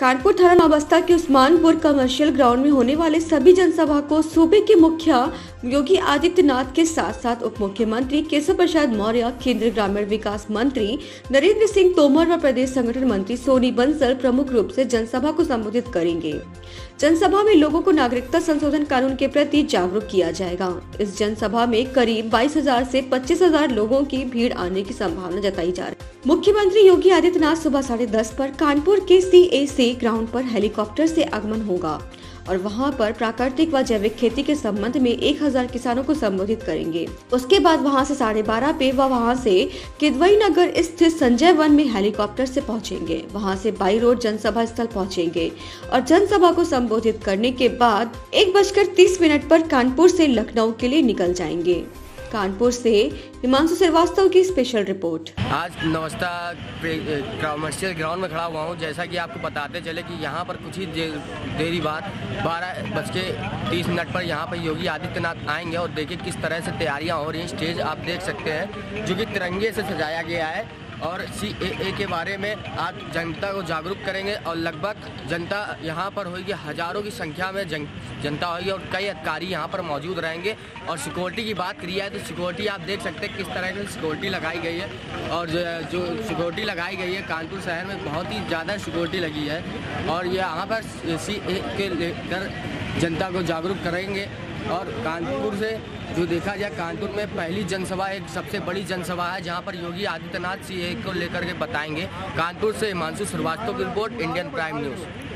कानपुर थाना अवस्था के उस्मानपुर कमर्शियल ग्राउंड में होने वाले सभी जनसभा को सूबे के मुखिया योगी आदित्यनाथ के साथ साथ उप मुख्यमंत्री केशव प्रसाद मौर्य, केंद्रीय ग्रामीण विकास मंत्री नरेंद्र सिंह तोमर व प्रदेश संगठन मंत्री सोनी बंसल प्रमुख रूप से जनसभा को संबोधित करेंगे। जनसभा में लोगों को नागरिकता संशोधन कानून के प्रति जागरूक किया जाएगा। इस जनसभा में करीब 22,000 से 25,000 लोगों की भीड़ आने की संभावना जताई जा रही है। मुख्यमंत्री योगी आदित्यनाथ सुबह साढ़े दस आरोप कानपुर के सीएसी ग्राउंड पर हेलीकॉप्टर से आगमन होगा। और वहाँ पर प्राकृतिक व जैविक खेती के संबंध में 1000 किसानों को संबोधित करेंगे। उसके बाद वहाँ से साढ़े बारह पे व वहाँ से किदवई नगर स्थित संजय वन में हेलीकॉप्टर से पहुँचेंगे। वहाँ से बाई रोड जनसभा स्थल पहुँचेंगे और जनसभा को संबोधित करने के बाद एक बजकर तीस मिनट पर कानपुर से लखनऊ के लिए निकल जाएँगे। कानपुर से। हिमांशु श्रीवास्तव की स्पेशल रिपोर्ट आज नवस्था कमर्शियल ग्राउंड में खड़ा हुआ हूँ। जैसा कि आपको बताते चले कि यहाँ पर कुछ ही देर देरी बाद बारह बज के तीस मिनट पर यहाँ पर योगी आदित्यनाथ आएँगे और देखिए किस तरह से तैयारियाँ हो रही हैं। स्टेज आप देख सकते हैं, जो कि तिरंगे से सजाया गया है। और सी के बारे में आज जनता को जागरूक करेंगे और लगभग जनता यहाँ पर होगी हज़ारों की संख्या में जन, जनता होगी और कई अधिकारी यहाँ पर मौजूद रहेंगे। और सिक्योरिटी की बात करी है तो सिक्योरिटी आप देख सकते हैं किस तरह की सिक्योरिटी लगाई गई है। और जो, जो सिक्योरिटी लगाई गई है कानपुर शहर में बहुत ही ज़्यादा सिक्योरिटी लगी है। और यहाँ पर सी के लेकर जनता को जागरूक करेंगे। और कानपुर से जो देखा जाए, कानपुर में पहली जनसभा, एक सबसे बड़ी जनसभा है, जहाँ पर योगी आदित्यनाथ सीए को लेकर के बताएँगे। कानपुर से हिमांशु श्रीवास्तव की रिपोर्ट, इंडियन प्राइम न्यूज़।